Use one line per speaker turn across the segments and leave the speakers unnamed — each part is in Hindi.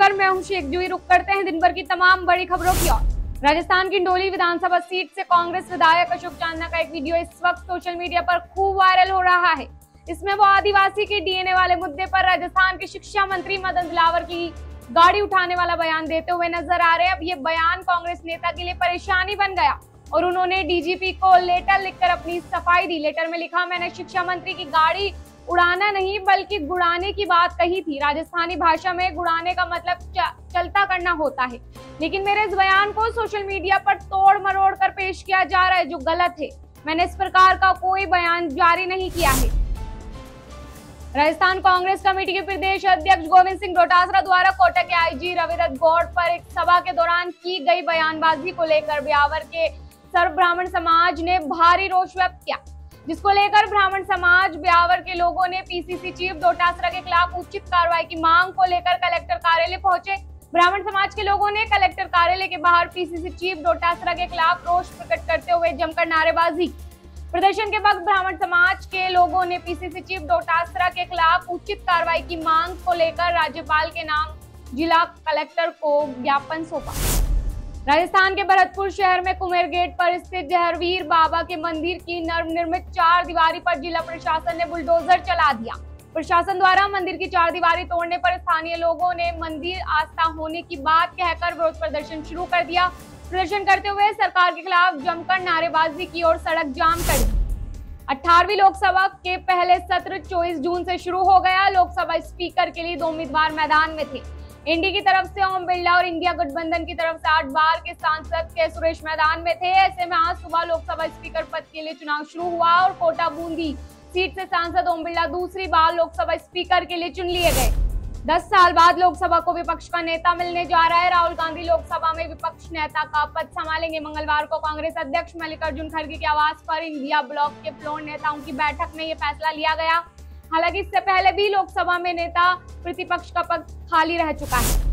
भर मैं हूँ शेख जुई रुक करते हैं। दिन भर की तमाम बड़ी खबरों की ओर। राजस्थान की डोली विधानसभा सीट से कांग्रेस विधायक अशोक चांदना का एक वीडियो इस वक्त सोशल मीडिया पर खूब वायरल हो रहा है। इसमें वो आदिवासी के डीएनए वाले मुद्दे पर राजस्थान के शिक्षा मंत्री मदन दिलावर की गाड़ी उठाने वाला बयान देते हुए नज़र आ रहे अब ये बयान कांग्रेस नेता के लिए परेशानी बन गया और उन्होंने डीजीपी को लेटर लिखकर अपनी सफ़ाई दी। लेटर में लिखा, मैंने शिक्षा मंत्री की गाड़ी उड़ाना नहीं, बल्कि गुड़ाने की बात कही थी। राजस्थानी भाषा में गुड़ाने का मतलब चलता करना होता है। लेकिन मेरे इस बयान को सोशल मीडिया पर तोड़ मरोड़ कर पेश किया जा रहा है, जो गलत है। मैंने इस प्रकार का कोई बयान जारी नहीं किया है। राजस्थान कांग्रेस कमेटी के प्रदेश अध्यक्ष गोविंद सिंह डोटासरा द्वारा कोटा के आईजी रविदत्त गौड़ पर एक सभा के दौरान की गई बयानबाजी को लेकर ब्यावर के सर्व ब्राह्मण समाज ने भारी रोष व्यक्त किया। जिसको लेकर ब्राह्मण समाज, ब्यावर के लोगों ने पीसीसी चीफ डोटासरा के खिलाफ उचित कार्रवाई की मांग को लेकर कलेक्टर कार्यालय पहुँचे। ब्राह्मण समाज के लोगों ने कलेक्टर कार्यालय के बाहर पीसीसी चीफ डोटासरा के खिलाफ रोष प्रकट करते हुए जमकर नारेबाजी। प्रदर्शन के वक्त ब्राह्मण समाज के लोगों ने पीसीसी चीफ डोटासरा के खिलाफ उचित कार्रवाई की मांग को लेकर राज्यपाल के नाम जिला कलेक्टर को ज्ञापन सौंपा। राजस्थान के भरतपुर शहर में कुमेर गेट पर स्थित जहरवीर बाबा के मंदिर की नवनिर्मित चार दीवारी पर जिला प्रशासन ने बुलडोजर चला दिया। प्रशासन द्वारा मंदिर की चार दीवारी तोड़ने पर स्थानीय लोगों ने मंदिर आस्था होने की बात कहकर विरोध प्रदर्शन शुरू कर दिया। प्रदर्शन करते हुए सरकार के खिलाफ जमकर नारेबाजी की और सड़क जाम कर दी। अठारहवीं लोकसभा के पहले सत्र 24 जून से शुरू हो गया। लोकसभा स्पीकर के लिए दो उम्मीदवार मैदान में थे। इंडी की तरफ़ से ओम बिरला और इंडिया गठबंधन की तरफ़ से आठ बार के सांसद के सुरेश मैदान में थे। ऐसे में आज सुबह लोकसभा स्पीकर पद के लिए चुनाव शुरू हुआ और कोटा बूंदी सीट से सांसद ओम बिरला दूसरी बार लोकसभा स्पीकर के लिए चुन लिए गए। दस साल बाद लोकसभा को विपक्ष का नेता मिलने जा रहा है। राहुल गांधी लोकसभा में विपक्ष नेता का पद संभालेंगे। मंगलवार को कांग्रेस अध्यक्ष मल्लिकार्जुन खड़गे के आवास पर इंडिया ब्लॉक के फ्लोर नेताओं की बैठक में ये फैसला लिया गया। हालाँकि इससे पहले भी लोकसभा में नेता प्रतिपक्ष का पद खाली रह चुका है।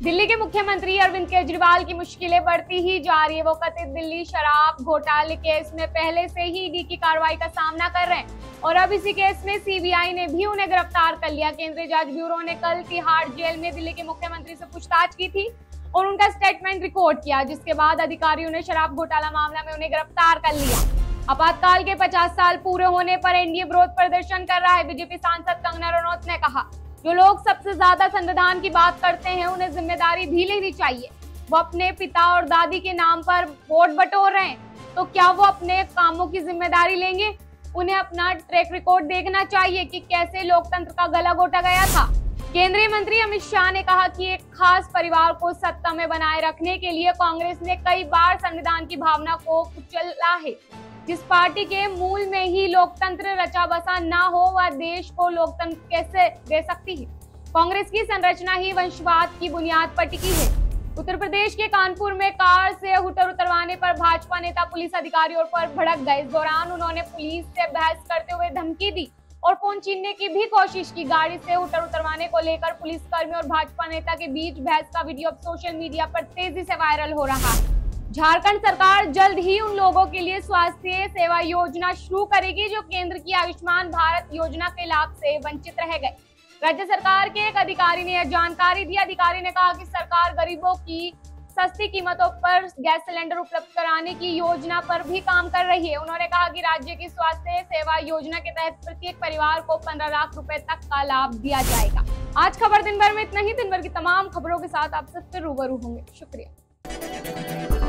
दिल्ली के मुख्यमंत्री अरविंद केजरीवाल की मुश्किलें बढ़ती ही जा रही है। वो कथित दिल्ली शराब घोटाले केस में पहले से ही ईडी की कार्रवाई का सामना कर रहे हैं। और अब इसी केस में सीबीआई ने भी उन्हें गिरफ़्तार कर लिया। केंद्रीय जाँच ब्यूरो ने कल तिहाड़ जेल में दिल्ली के मुख्यमंत्री से पूछताछ की थी और उनका स्टेटमेंट रिकॉर्ड किया, जिसके बाद अधिकारियों ने शराब घोटाला मामला में उन्हें गिरफ़्तार कर लिया। आपातकाल के 50 साल पूरे होने पर एनडीए विरोध प्रदर्शन कर रहा है। बीजेपी सांसद कंगना रनौत ने कहा, जो लोग सबसे ज़्यादा संविधान की बात करते हैं, उन्हें ज़िम्मेदारी भी लेनी चाहिए। वो अपने पिता और दादी के नाम पर वोट बटोर रहे हैं। तो क्या वो अपने कामों की ज़िम्मेदारी लेंगे? उन्हें अपना ट्रैक रिकॉर्ड देखना चाहिए कि कैसे लोकतंत्र का गला घोटा गया था। केंद्रीय मंत्री अमित शाह ने कहा कि एक खास परिवार को सत्ता में बनाए रखने के लिए कांग्रेस ने कई बार संविधान की भावना को कुचला है। जिस पार्टी के मूल में ही लोकतंत्र रचा बसा ना हो, वह देश को लोकतंत्र कैसे दे सकती है? कांग्रेस की संरचना ही वंशवाद की बुनियाद पर टिकी है। उत्तर प्रदेश के कानपुर में कार से हुटर उतरवाने पर भाजपा नेता, पुलिस अधिकारियों पर भड़क गए। इस दौरान उन्होंने पुलिस से बहस करते हुए धमकी दी और फ़ोन छीनने की भी कोशिश की। गाड़ी से हुटर उतरवाने को लेकर पुलिसकर्मी और भाजपा नेता के बीच बहस का वीडियो अब सोशल मीडिया पर तेज़ी से वायरल हो रहा है। झारखंड सरकार जल्द ही उन लोगों के लिए स्वास्थ्य सेवा योजना शुरू करेगी जो केंद्र की आयुष्मान भारत योजना के लाभ से वंचित रह गए। राज्य सरकार के एक अधिकारी ने यह जानकारी दी। अधिकारी ने कहा कि सरकार गरीबों की सस्ती कीमतों पर गैस सिलेंडर उपलब्ध कराने की योजना पर भी काम कर रही है। उन्होंने कहा कि राज्य की स्वास्थ्य सेवा योजना के तहत प्रत्येक परिवार को 15 लाख रुपए तक का लाभ दिया जाएगा। आज खबर दिन भर में इतना ही। दिन भर की तमाम खबरों के साथ आप सबसे रूबरू होंगे। शुक्रिया।